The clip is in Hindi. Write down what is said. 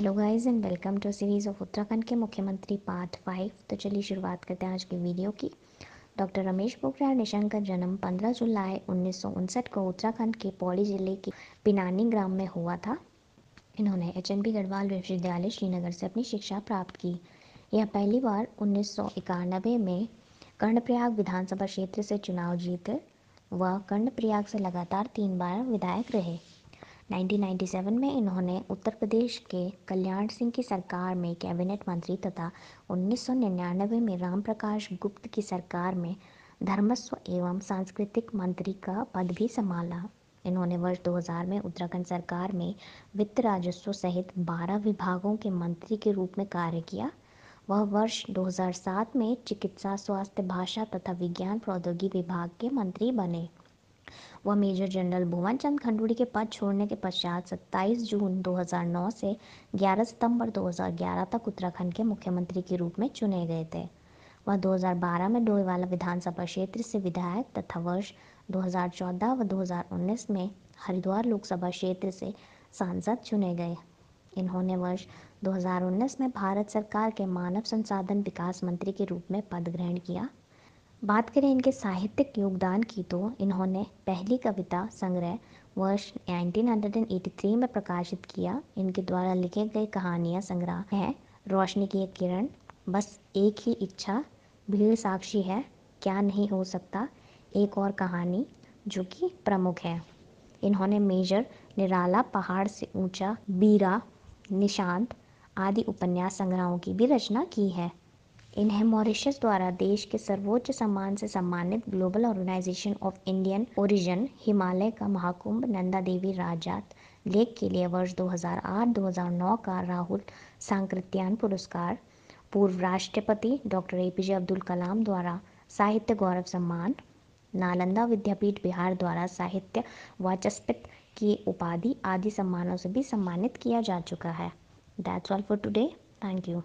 Hello guys and welcome to series of Uttarakhand के मुख्यमंत्री पार्ट फाइव तो चलिए शुरुआत करते हैं आज की वीडियो की डॉक्टर रमेश पोखरियाल निशंक का जन्म 15 जुलाई उन्नीस सौ उनसठ को उत्तराखंड के पौड़ी ज़िले के पिनानी ग्राम में हुआ था। इन्होंने एच एन गढ़वाल विश्वविद्यालय श्रीनगर से अपनी शिक्षा प्राप्त की। यह पहली बार उन्नीस सौ इक्यानबे में कर्णप्रयाग विधानसभा क्षेत्र से चुनाव जीते वह कर्णप्रयाग से लगातार तीन बार विधायक रहे। 1997 में इन्होंने उत्तर प्रदेश के कल्याण सिंह की सरकार में कैबिनेट मंत्री तथा 1999 में राम प्रकाश गुप्त की सरकार में धर्मस्व एवं सांस्कृतिक मंत्री का पद भी संभाला। इन्होंने वर्ष 2000 में उत्तराखंड सरकार में वित्त राजस्व सहित 12 विभागों के मंत्री के रूप में कार्य किया। वह वर्ष 2007 में चिकित्सा, स्वास्थ्य, भाषा तथा विज्ञान प्रौद्योगिकी विभाग के मंत्री बने। वह मेजर जनरल भुवन चंद खंडूड़ी के पद छोड़ने के पश्चात 27 जून 2009 से 11 सितंबर 2011 तक उत्तराखंड के मुख्यमंत्री के रूप में चुने गए थे। वह 2012 में डोईवाला विधानसभा क्षेत्र से विधायक तथा वर्ष 2014 व 2019 में हरिद्वार लोकसभा क्षेत्र से सांसद चुने गए। इन्होंने वर्ष 2019 में भारत सरकार के मानव संसाधन विकास मंत्री के रूप में पद ग्रहण किया। बात करें इनके साहित्यिक योगदान की तो इन्होंने पहली कविता संग्रह वर्ष 1983 में प्रकाशित किया। इनके द्वारा लिखे गए कहानियाँ संग्रह हैं। रोशनी की एक किरण, बस एक ही इच्छा, भीड़ साक्षी है, क्या नहीं हो सकता? एक और कहानी जो कि प्रमुख है। इन्होंने मेजर निराला पहाड़ से ऊँचा, बीरा, निशांत आदि उपन्यास संग्रहों की भी रचना की है। इन्हें मॉरिशस द्वारा देश के सर्वोच्च सम्मान से सम्मानित global organisation of Indian origin Himalaya का महाकुंभ नंदा देवी राजात लेख के लिए वर्ष 2008-2009 का राहुल सांकृत्यान पुरस्कार। पूर्व राष्ट्रपति doctor A P J Abdul Kalam द्वारा साहित्य गौरव सम्मान। नालंदा विद्यापीठ बिहार द्वारा साहित्य वाचस्पित की उपाधि आदि सम्मानों से भी सम्मानित किया जा चुका है। That's all for today thank you